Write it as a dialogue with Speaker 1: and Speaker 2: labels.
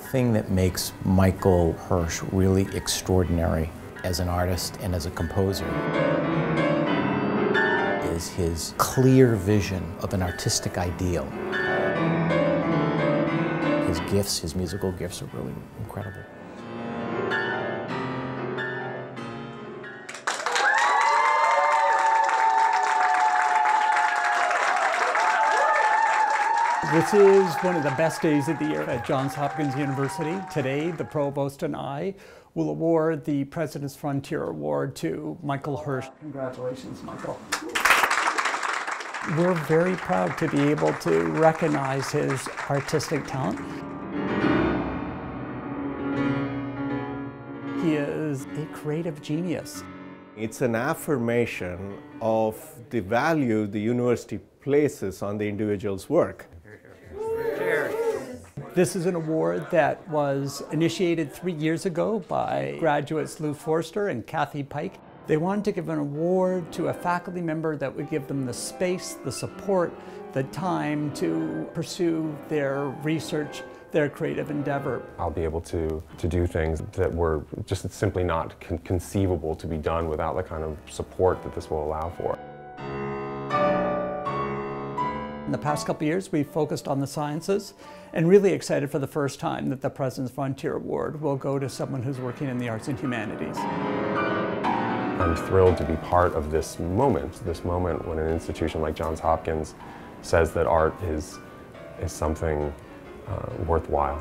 Speaker 1: thing that makes Michael Hersch really extraordinary as an artist and as a composer is his clear vision of an artistic ideal. His gifts, his musical gifts are really incredible.
Speaker 2: This is one of the best days of the year at Johns Hopkins University. Today, the Provost and I will award the President's Frontier Award to Michael Hersch. Congratulations, Michael. We're very proud to be able to recognize his artistic talent. He is a creative genius.
Speaker 3: It's an affirmation of the value the university places on the individual's work.
Speaker 2: This is an award that was initiated three years ago by graduates Lou Forster and Kathy Pike. They wanted to give an award to a faculty member that would give them the space, the support, the time to pursue their research, their creative endeavor.
Speaker 4: I'll be able to, to do things that were just simply not con conceivable to be done without the kind of support that this will allow for.
Speaker 2: In the past couple years, we've focused on the sciences and really excited for the first time that the President's Frontier Award will go to someone who's working in the arts and humanities.
Speaker 4: I'm thrilled to be part of this moment, this moment when an institution like Johns Hopkins says that art is, is something uh, worthwhile.